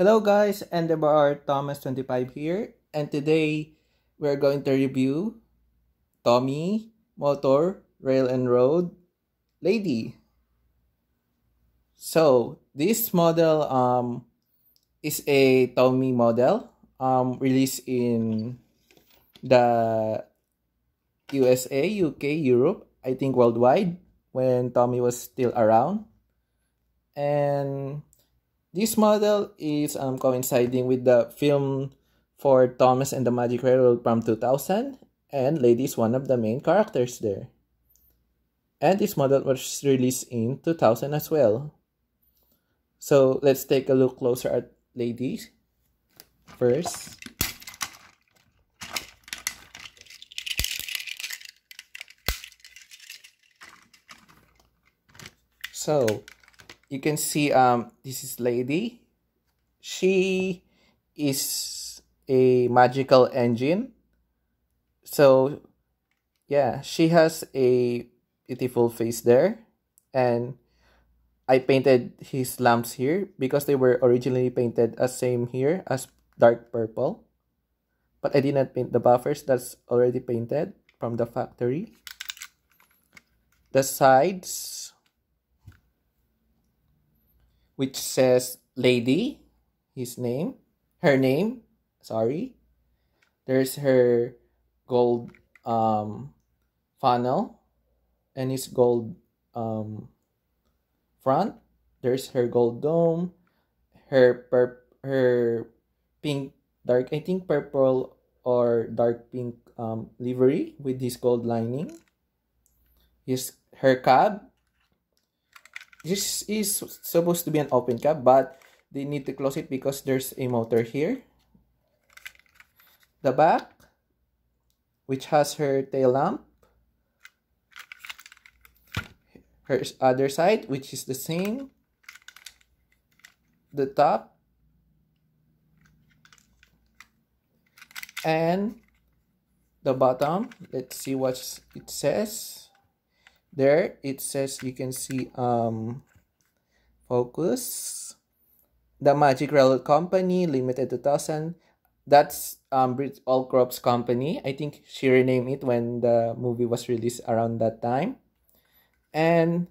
Hello guys, NWRThomas25 here, and today we're going to review Tomy Motor Rail and Road Lady. So this model um is a Tomy model um released in the USA, UK, Europe, I think worldwide when Tomy was still around. And this model is um, coinciding with the film for Thomas and the Magic Railroad from 2000, and Lady is one of the main characters there. And this model was released in 2000 as well. So let's take a look closer at Lady first. So you can see um this is lady. She is a magical engine. So yeah she has a beautiful face there. And I painted his lamps here because they were originally painted as same here as dark purple. But I did not paint the buffers that's already painted from the factory. The sides which says lady, his name, her name, sorry. There's her gold um, funnel and his gold um, front. There's her gold dome, her per her pink dark I think purple or dark pink um, livery with this gold lining. His her cab this is supposed to be an open cab but they need to close it because there's a motor here. The back which has her tail lamp. Her other side which is the same. The top. And the bottom. Let's see what it says there it says you can see um focus. The magic railroad company limited 2000 that's um Britt Allcroft's company. I think she renamed it when the movie was released around that time. And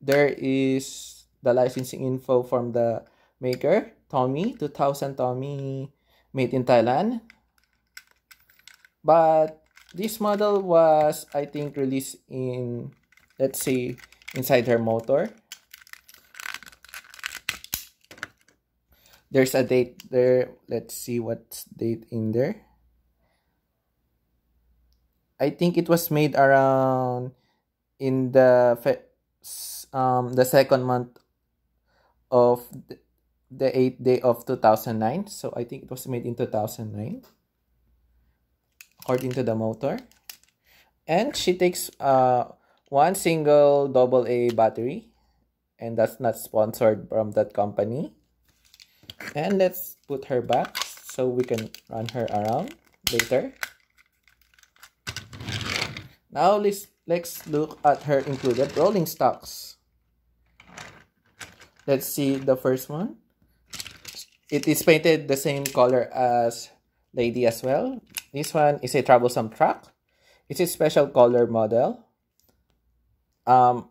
there is the licensing info from the maker tomy 2000 tomy made in thailand. But this model was i think released in let's see inside her motor. There's a date there. Let's see what's date in there. I think it was made around in the um the second month of the, 8th day of 2009 so I think it was made in 2009 according to the motor. And she takes uh one single double A battery and that's not sponsored from that company. And let's put her back so we can run her around later. Now let's let's look at her included rolling stocks. Let's see the first one. It is painted the same color as lady as well. This one is a troublesome truck. It's a special color model um,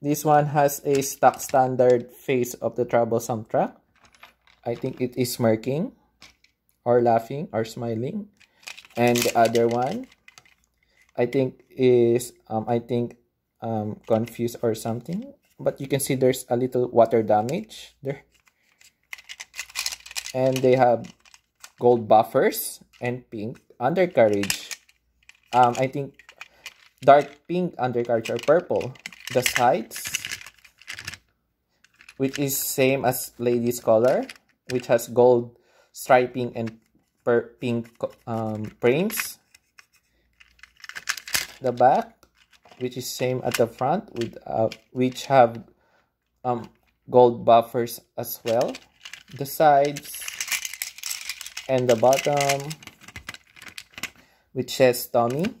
this one has a stock standard face of the troublesome truck. I think it is smirking or laughing or smiling. And the other one, I think is, um, I think, um, confused or something. But you can see there's a little water damage there. And they have gold buffers and pink undercarriage. Um, I think dark pink undercarriage or purple. The sides, which is same as lady's color, which has gold striping and pink um, frames. The back, which is same at the front, with uh, which have um, gold buffers as well. The sides and the bottom, which says Tomy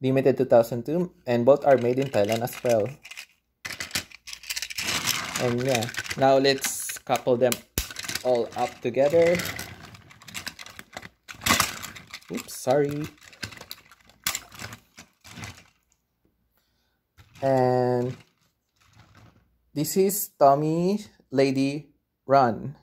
limited 2002 and both are made in Thailand as well. And yeah, now let's couple them all up together. Oops, sorry. And this is Tomy Lady Run.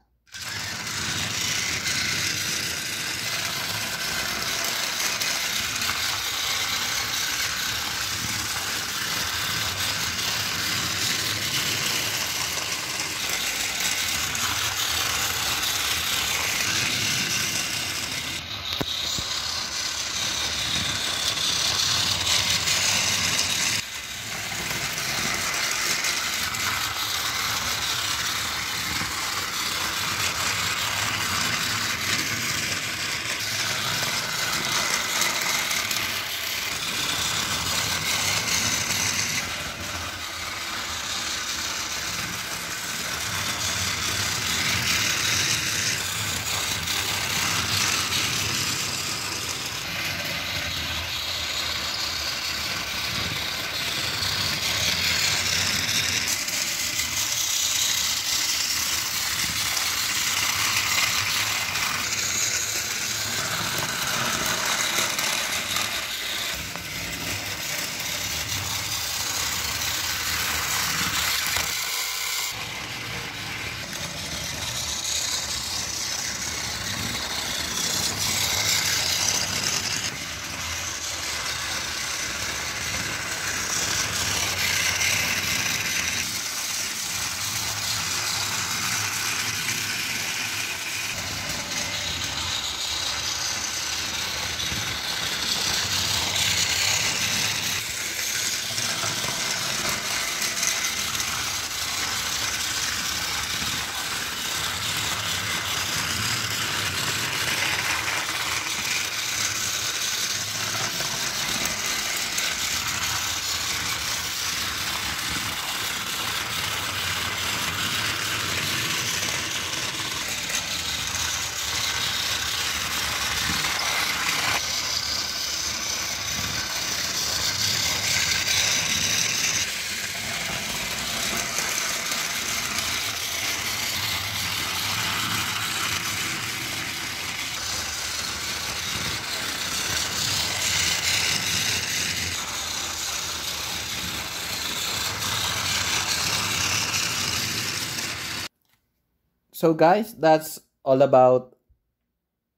So guys, that's all about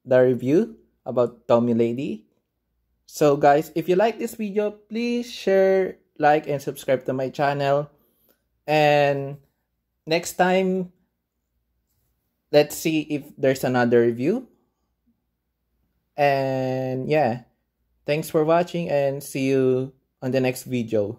the review about Tomy Lady. So guys, if you like this video, please share, like, and subscribe to my channel. And next time, let's see if there's another review. And yeah, thanks for watching and see you on the next video.